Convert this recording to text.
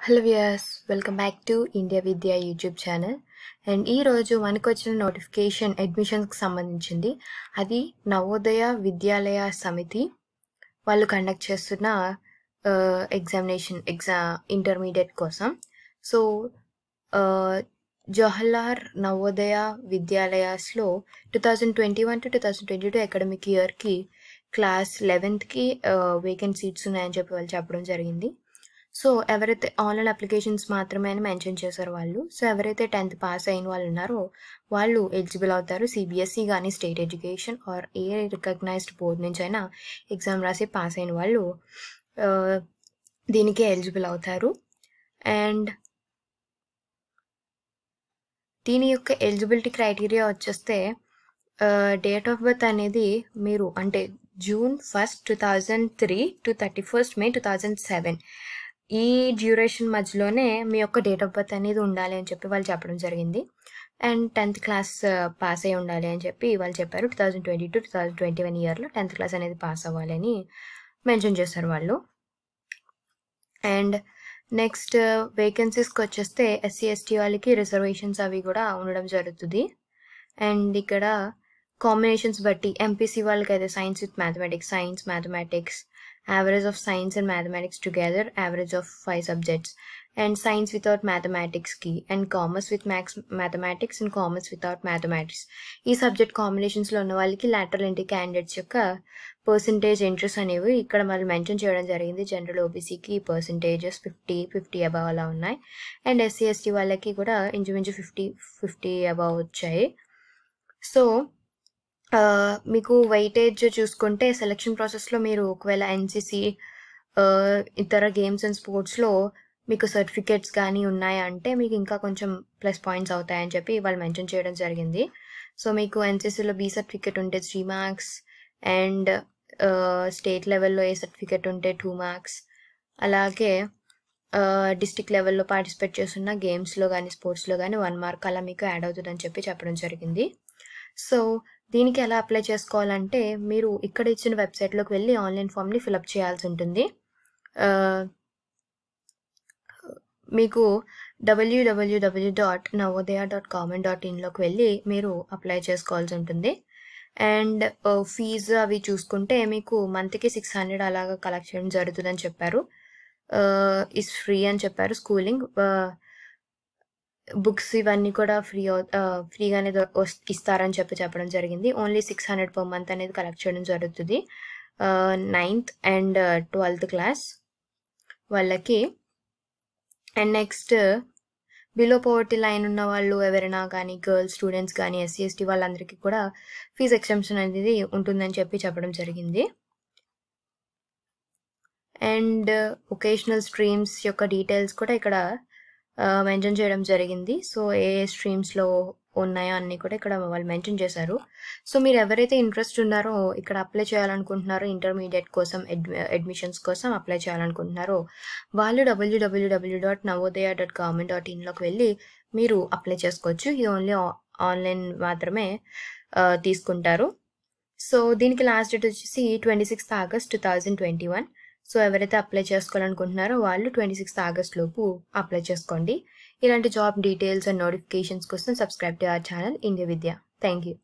Hello viewers welcome back to India Vidya YouTube channel and ఈరోజు మనకు వచ్చిన notification అడ్మిషన్స్కి సంబంధించింది. అది నవోదయ విద్యాలయ సమితి వాళ్ళు కండక్ట్ చేస్తున్న ఎగ్జామినేషన్ ఎగ్జా ఇంటర్మీడియట్ కోసం. So Jawaharlal Navodaya విద్యాలయాస్లో two thousand twenty one to two thousand twenty two academic ఇయర్కి క్లాస్ లెవెన్త్కి వేకెంట్ సీట్స్ ఉన్నాయని చెప్పి వాళ్ళు చెప్పడం జరిగింది. సో ఎవరైతే ఆన్లైన్ అప్లికేషన్స్ మాత్రమే అని మెన్షన్ చేశారు వాళ్ళు సో ఎవరైతే టెన్త్ పాస్ అయిన వాళ్ళు ఉన్నారో వాళ్ళు ఎలిజిబుల్ అవుతారు సిబిఎస్ఈ కానీ state education or a recognised board నుంచి అయినా ఎగ్జామ్ రాసి పాస్ అయిన వాళ్ళు దీనికి ఎలిజిబుల్ అవుతారు. అండ్ దీని యొక్క ఎలిజిబిలిటీ క్రైటీరియా వచ్చేస్తే డేట్ ఆఫ్ బర్త్ అనేది మీరు అంటే June first two thousand three to thirty first May two thousand seven ఈ డ్యూరేషన్ మధ్యలోనే మీ యొక్క డేట్ ఆఫ్ బర్త్ అనేది ఉండాలి అని చెప్పి వాళ్ళు చెప్పడం జరిగింది. And tenth class uh, pass అయి ఉండాలి అని చెప్పి వాళ్ళు చెప్పారు. Two thousand twenty two two thousand twenty one ఇయర్లో టెన్త్ క్లాస్ అనేది పాస్ అవ్వాలి అని మెన్షన్ చేశారు వాళ్ళు. అండ్ నెక్స్ట్ uh, వేకెన్సీస్కి వచ్చేస్తే ఎస్సీ ఎస్టీ వాళ్ళకి రిజర్వేషన్స్ అవి కూడా ఉండడం జరుగుతుంది. అండ్ ఇక్కడ కాంబినేషన్స్ బట్టి ఎంపీసీ వాళ్ళకి అయితే science with mathematics science mathematics average of science and mathematics together average of five subjects and science without మ్యాథమెటిక్స్కి and commerce with maths mathematics and commerce without mathematics ఈ సబ్జెక్ట్ కాంబినేషన్స్లో ఉన్న వాళ్ళకి లాటరల్ ఇంటి క్యాండిడేట్స్ యొక్క percentage interest అనేవి ఇక్కడ మళ్ళీ mention చేయడం జరిగింది. జనరల్ ఓబీసీకి పర్సంటేజెస్ ఫిఫ్టీ ఫిఫ్టీ అబవ్ అలా ఉన్నాయి. అండ్ ఎస్సీ ఎస్టీ వాళ్ళకి కూడా ఇంచుమించు ఫిఫ్టీ ఫిఫ్టీ అబవ్ వచ్చాయి. సో మీకు వెయిటేజ్ చూసుకుంటే సెలక్షన్ ప్రాసెస్లో మీరు ఒకవేళ ఎన్సీసీ ఇతర గేమ్స్ అండ్ స్పోర్ట్స్లో మీకు సర్టిఫికేట్స్ కానీ ఉన్నాయంటే మీకు ఇంకా కొంచెం ప్లస్ పాయింట్స్ అవుతాయని చెప్పి వాళ్ళు మెన్షన్ చేయడం జరిగింది. సో మీకు ఎన్సీసీలో బీ సర్టిఫికేట్ ఉంటే త్రీ మార్క్స్ అండ్ స్టేట్ లెవెల్లో ఏ సర్టిఫికేట్ ఉంటే టూ మార్క్స్ అలాగే డిస్టిక్ లెవెల్లో పార్టిసిపేట్ చేస్తున్న గేమ్స్లో కానీ స్పోర్ట్స్లో కానీ వన్ మార్క్ అలా మీకు యాడ్ అవుతుందని చెప్పి చెప్పడం జరిగింది. సో దీనికి ఎలా అప్లై చేసుకోవాలంటే మీరు ఇక్కడ ఇచ్చిన వెబ్సైట్లోకి వెళ్ళి ఆన్లైన్ ఫామ్ని ఫిలప్ చేయాల్సి ఉంటుంది. మీకు W W W dot Navodaya dot common dot ఇన్లోకి వెళ్ళి మీరు అప్లై చేసుకోవాల్సి ఉంటుంది. అండ్ ఫీజు అవి చూసుకుంటే మీకు మంత్కి సిక్స్ హండ్రెడ్ అలాగా కలెక్ట్ చేయడం జరుగుతుందని చెప్పారు. ఇస్ ఫ్రీ అని చెప్పారు. స్కూలింగ్ బుక్స్ ఇవన్నీ కూడా ఫ్రీ ఫ్రీగానే ఇస్తారని చెప్పి చెప్పడం జరిగింది. Only six hundred per month అనేది కలెక్ట్ చేయడం జరుగుతుంది. నైన్త్ అండ్ ట్వెల్త్ క్లాస్ వాళ్ళకి. And next below poverty line ఉన్న వాళ్ళు ఎవరైనా కానీ గర్ల్స్ స్టూడెంట్స్ కానీ ఎస్సీ ఎస్టీ వాళ్ళందరికీ కూడా ఫీజ్ ఎక్సెంప్షన్ అనేది ఉంటుందని చెప్పి చెప్పడం జరిగింది. అండ్ ఒకేషనల్ స్ట్రీమ్స్ యొక్క డీటెయిల్స్ కూడా ఇక్కడ మెన్షన్ చేయడం జరిగింది. సో ఏ ఏ స్ట్రీమ్స్లో ఉన్నాయో అన్నీ కూడా ఇక్కడ వాళ్ళు మెన్షన్ చేశారు. సో మీరు ఎవరైతే ఇంట్రెస్ట్ ఉన్నారో ఇక్కడ అప్లై చేయాలనుకుంటున్నారో ఇంటర్మీడియట్ కోసం అడ్మిషన్స్ కోసం అప్లై చేయాలనుకుంటున్నారో వాళ్ళు W W W dot Navodaya dot government dot ఇన్లోకి వెళ్ళి మీరు అప్లై చేసుకోవచ్చు. ఇది ఓన్లీ ఆన్లైన్ మాత్రమే తీసుకుంటారు. సో దీనికి లాస్ట్ డేట్ వచ్చేసి twenty sixth August two thousand twenty one so ఎవరైతే అప్లై చేసుకోవాలనుకుంటున్నారో వాళ్ళు ట్వంటీ సిక్స్త్ ఆగస్ట్ లోపు అప్లై చేసుకోండి. ఇలాంటి జాబ్ డీటెయిల్స్ అండ్ నోటిఫికేషన్స్ కోసం subscribe to our channel India Vidya thank you